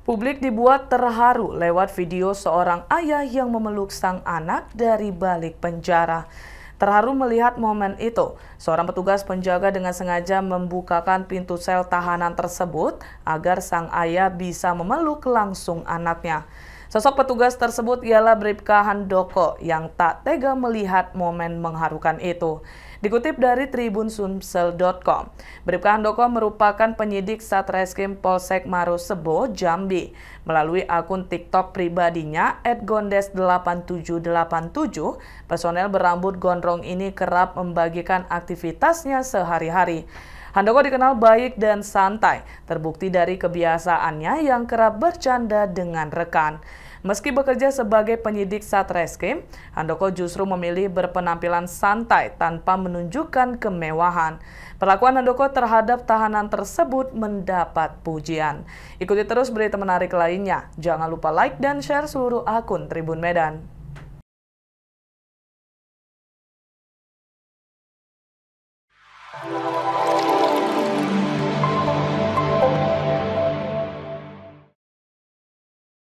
Publik dibuat terharu lewat video seorang ayah yang memeluk sang anak dari balik penjara. Terharu melihat momen itu, seorang petugas penjaga dengan sengaja membukakan pintu sel tahanan tersebut agar sang ayah bisa memeluk langsung anaknya. Sosok petugas tersebut ialah Bribka Handoko yang tak tega melihat momen mengharukan itu. Dikutip dari tribunsumsel.com, Bribka Handoko merupakan penyidik Satreskrim Polsek Marosebo, Jambi. Melalui akun TikTok pribadinya, @gondes8787, personel berambut gondrong ini kerap membagikan aktivitasnya sehari-hari. Handoko dikenal baik dan santai, terbukti dari kebiasaannya yang kerap bercanda dengan rekan. Meski bekerja sebagai penyidik Satreskrim, Handoko justru memilih berpenampilan santai tanpa menunjukkan kemewahan. Perlakuan Handoko terhadap tahanan tersebut mendapat pujian. Ikuti terus berita menarik lainnya. Jangan lupa like dan share seluruh akun Tribun Medan.